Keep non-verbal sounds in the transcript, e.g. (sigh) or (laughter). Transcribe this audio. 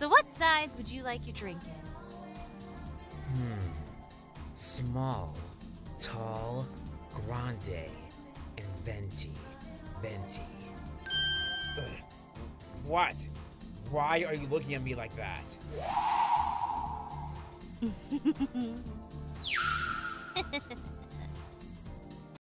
So what size would you like your drink in? Hmm. Small, tall, grande, and venti. Venti. Ugh. What? Why are you looking at me like that? (laughs)